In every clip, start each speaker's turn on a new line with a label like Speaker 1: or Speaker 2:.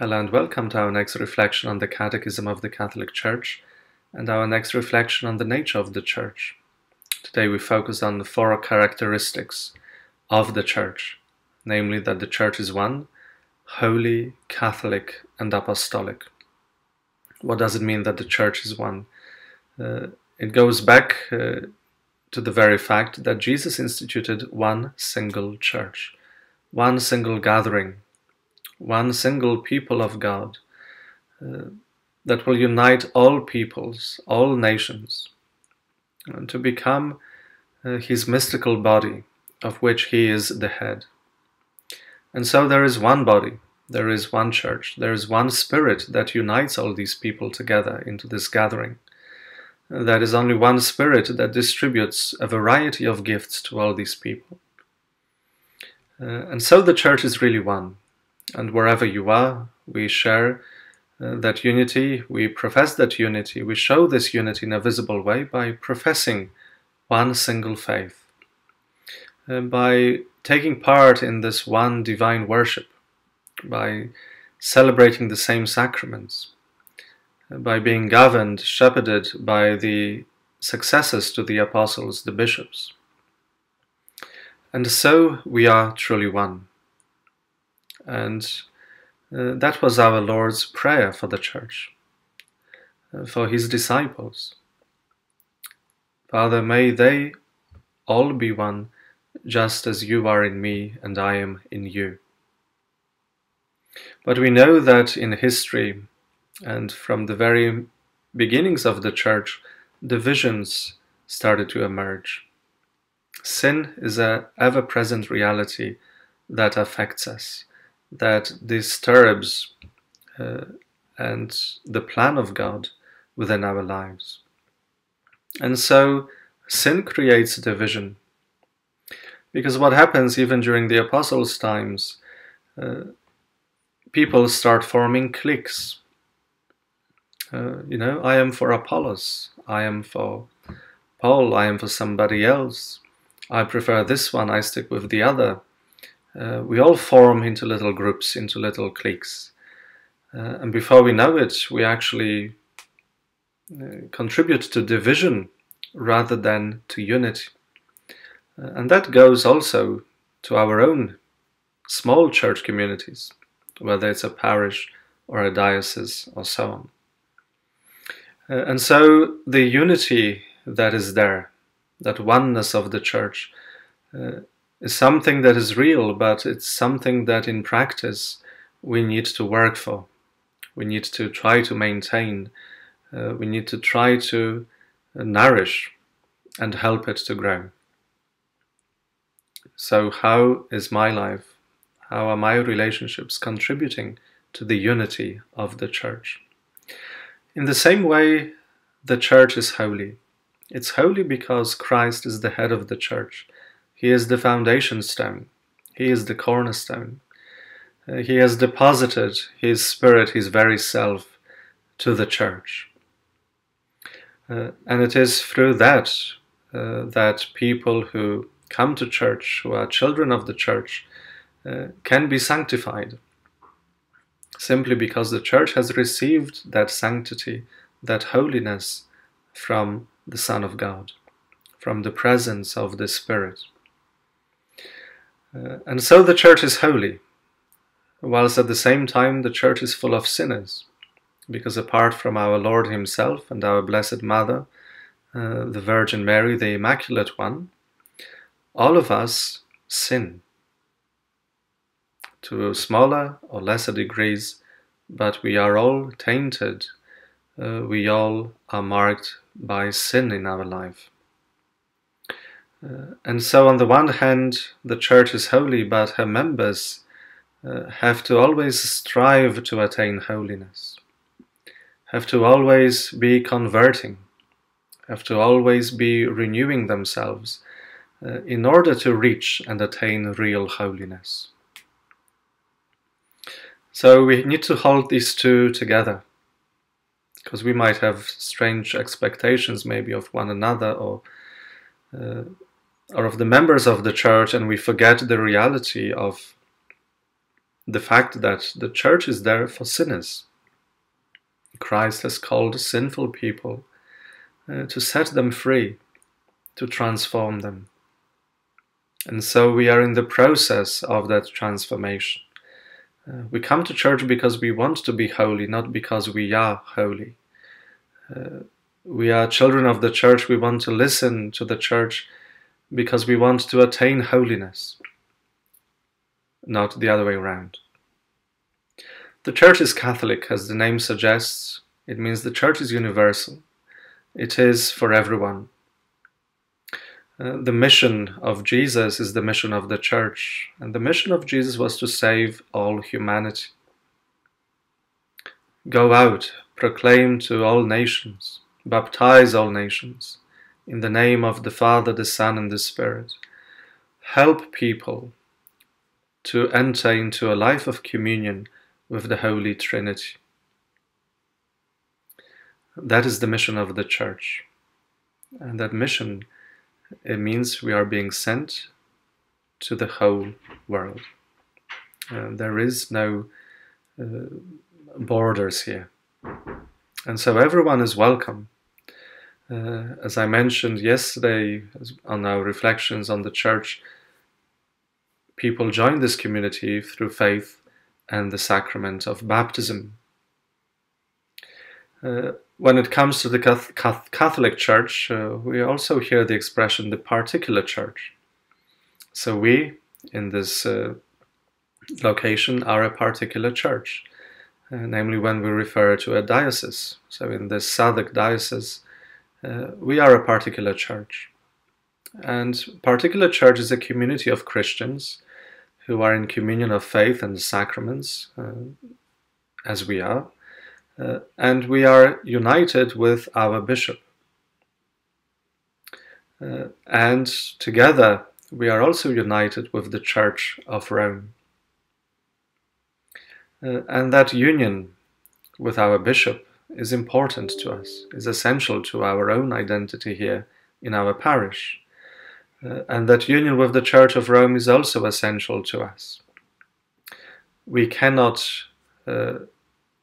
Speaker 1: Hello and welcome to our next reflection on the Catechism of the Catholic Church and our next reflection on the nature of the Church. Today we focus on the four characteristics of the Church, namely that the Church is one, holy, Catholic, and apostolic. What does it mean that the Church is one? Uh, it goes back uh, to the very fact that Jesus instituted one single church, one single gathering one single people of God uh, that will unite all peoples, all nations, and to become uh, his mystical body of which he is the head. And so there is one body, there is one church, there is one spirit that unites all these people together into this gathering. There is only one spirit that distributes a variety of gifts to all these people. Uh, and so the church is really one and wherever you are, we share uh, that unity, we profess that unity, we show this unity in a visible way by professing one single faith, uh, by taking part in this one divine worship, by celebrating the same sacraments, uh, by being governed, shepherded by the successors to the apostles, the bishops. And so we are truly one. And uh, that was our Lord's prayer for the church, uh, for his disciples. Father, may they all be one, just as you are in me and I am in you. But we know that in history and from the very beginnings of the church, divisions started to emerge. Sin is an ever present reality that affects us that disturbs uh, and the plan of God within our lives. And so sin creates division. Because what happens even during the apostles' times, uh, people start forming cliques. Uh, you know, I am for Apollos, I am for Paul, I am for somebody else. I prefer this one, I stick with the other uh, we all form into little groups, into little cliques. Uh, and before we know it, we actually uh, contribute to division rather than to unity. Uh, and that goes also to our own small church communities, whether it's a parish or a diocese or so on. Uh, and so the unity that is there, that oneness of the church, uh, is something that is real, but it's something that in practice we need to work for. We need to try to maintain. Uh, we need to try to nourish and help it to grow. So, how is my life? How are my relationships contributing to the unity of the church? In the same way, the church is holy. It's holy because Christ is the head of the church. He is the foundation stone. He is the cornerstone. Uh, he has deposited His Spirit, His very self, to the church. Uh, and it is through that uh, that people who come to church, who are children of the church, uh, can be sanctified. Simply because the church has received that sanctity, that holiness from the Son of God, from the presence of the Spirit. Uh, and so the church is holy, whilst at the same time the church is full of sinners, because apart from our Lord Himself and our Blessed Mother, uh, the Virgin Mary, the Immaculate One, all of us sin to smaller or lesser degrees, but we are all tainted. Uh, we all are marked by sin in our life. Uh, and so, on the one hand, the church is holy, but her members uh, have to always strive to attain holiness, have to always be converting, have to always be renewing themselves uh, in order to reach and attain real holiness. So, we need to hold these two together because we might have strange expectations, maybe, of one another or uh, or of the members of the church and we forget the reality of the fact that the church is there for sinners. Christ has called sinful people uh, to set them free, to transform them. And so we are in the process of that transformation. Uh, we come to church because we want to be holy, not because we are holy. Uh, we are children of the church. We want to listen to the church because we want to attain holiness, not the other way around. The church is Catholic, as the name suggests. It means the church is universal. It is for everyone. Uh, the mission of Jesus is the mission of the church, and the mission of Jesus was to save all humanity. Go out, proclaim to all nations, baptize all nations, in the name of the Father, the Son, and the Spirit. Help people to enter into a life of communion with the Holy Trinity. That is the mission of the Church. And that mission, it means we are being sent to the whole world. Uh, there is no uh, borders here. And so everyone is welcome. Uh, as I mentioned yesterday on our reflections on the church, people join this community through faith and the sacrament of baptism. Uh, when it comes to the Catholic Church, uh, we also hear the expression the particular church. So we, in this uh, location, are a particular church, uh, namely when we refer to a diocese. So in the Southwark Diocese, uh, we are a particular church. And particular church is a community of Christians who are in communion of faith and sacraments, uh, as we are, uh, and we are united with our bishop. Uh, and together we are also united with the Church of Rome. Uh, and that union with our bishop is important to us, is essential to our own identity here in our parish. Uh, and that union with the Church of Rome is also essential to us. We cannot uh,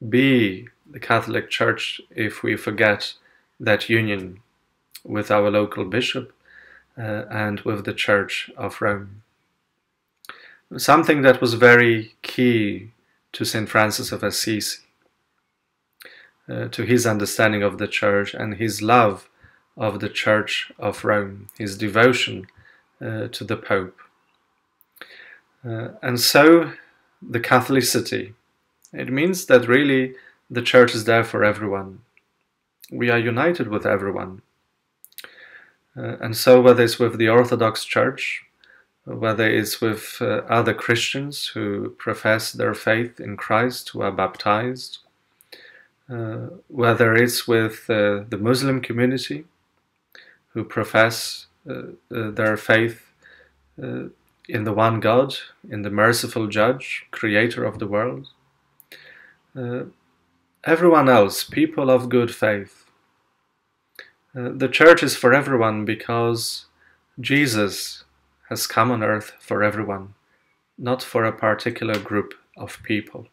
Speaker 1: be the Catholic Church if we forget that union with our local bishop uh, and with the Church of Rome. Something that was very key to St. Francis of Assisi, uh, to his understanding of the Church and his love of the Church of Rome, his devotion uh, to the Pope. Uh, and so the Catholicity, it means that really the Church is there for everyone. We are united with everyone. Uh, and so whether it's with the Orthodox Church, whether it's with uh, other Christians who profess their faith in Christ, who are baptized, whether it's with uh, the Muslim community who profess uh, uh, their faith uh, in the one God, in the merciful Judge, Creator of the world. everyone else, people of good faith. the church is for everyone because Jesus has come on earth for everyone, not for a particular group of people.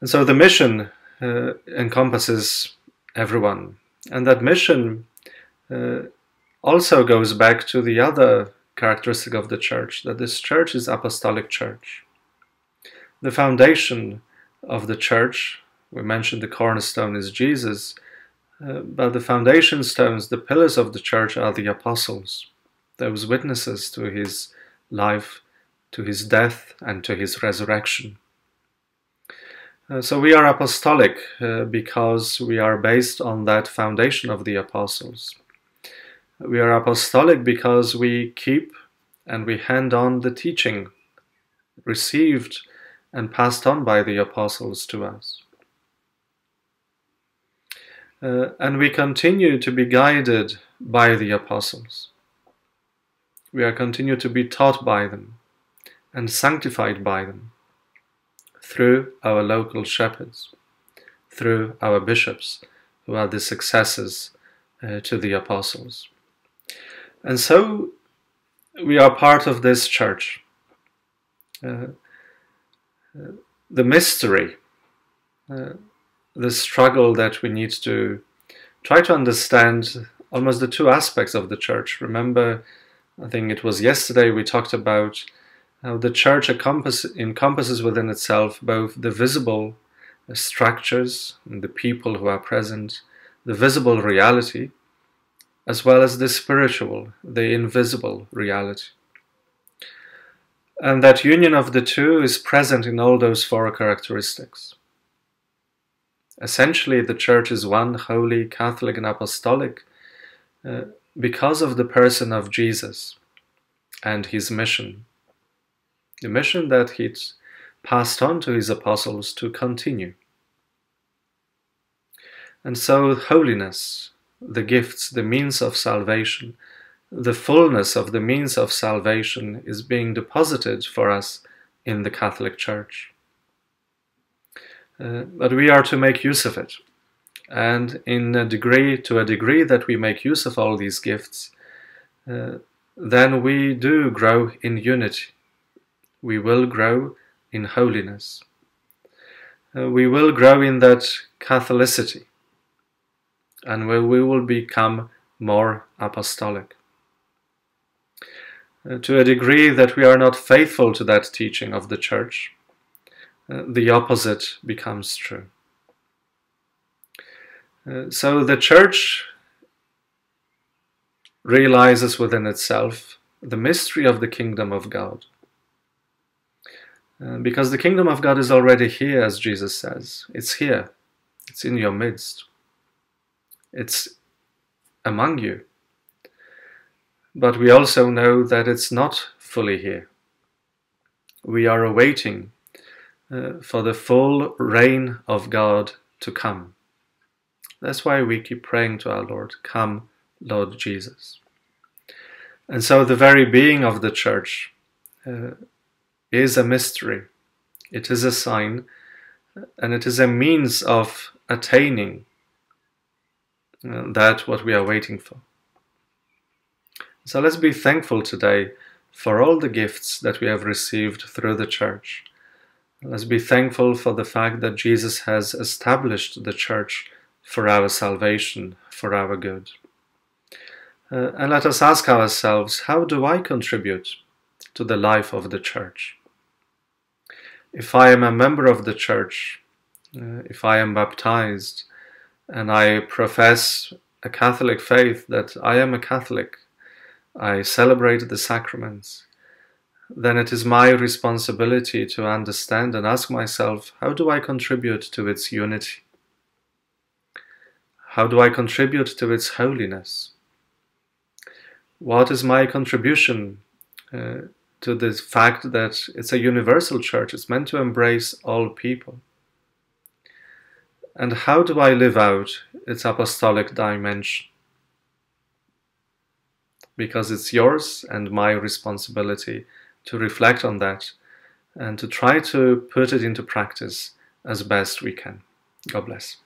Speaker 1: And so the mission uh, encompasses everyone. And that mission uh, also goes back to the other characteristic of the church that this church is apostolic church. The foundation of the church, we mentioned the cornerstone is Jesus, uh, but the foundation stones, the pillars of the church are the apostles, those witnesses to his life, to his death, and to his resurrection. Uh, so we are apostolic uh, because we are based on that foundation of the apostles. We are apostolic because we keep and we hand on the teaching received and passed on by the apostles to us. Uh, and we continue to be guided by the apostles. We are continue to be taught by them and sanctified by them through our local shepherds, through our bishops, who are the successors uh, to the apostles. And so we are part of this church. uh, uh, the mystery, uh, the struggle that we need to try to understand almost the two aspects of the church. Remember, I think it was yesterday we talked about how the church encompasses within itself both the visible structures and the people who are present, the visible reality, as well as the spiritual, the invisible reality. And that union of the two is present in all those four characteristics. Essentially, the Church is one, holy, Catholic, and apostolic uh, because of the person of Jesus and his mission. The mission that he passed on to his apostles to continue. And so, holiness, the gifts, the means of salvation, the fullness of the means of salvation is being deposited for us in the Catholic Church. Uh, but we are to make use of it. And in a degree, to a degree that we make use of all these gifts, uh, then we do grow in unity. We will grow in holiness. Uh, we will grow in that Catholicity and where we will become more apostolic. Uh, to a degree that we are not faithful to that teaching of the Church, uh, the opposite becomes true. Uh, so the Church realizes within itself the mystery of the kingdom of God. Uh, because the kingdom of God is already here, as Jesus says. It's here, it's in your midst. It's among you. But we also know that it's not fully here. We are awaiting uh, for the full reign of God to come. That's why we keep praying to our Lord, Come, Lord Jesus. And so the very being of the church uh, is a mystery. It is a sign, and it is a means of attaining uh, that what we are waiting for. So let's be thankful today for all the gifts that we have received through the church. Let's be thankful for the fact that Jesus has established the church for our salvation, for our good. Uh, and let us ask ourselves how do I contribute to the life of the church? If I am a member of the church, uh, if I am baptized, and I profess a Catholic faith that I am a Catholic, I celebrate the sacraments, then it is my responsibility to understand and ask myself how do I contribute to its unity? How do I contribute to its holiness? What is my contribution uh, to the fact that it's a universal church? It's meant to embrace all people. And how do I live out its apostolic dimension? Because it's yours and my responsibility to reflect on that and to try to put it into practice as best we can. God bless.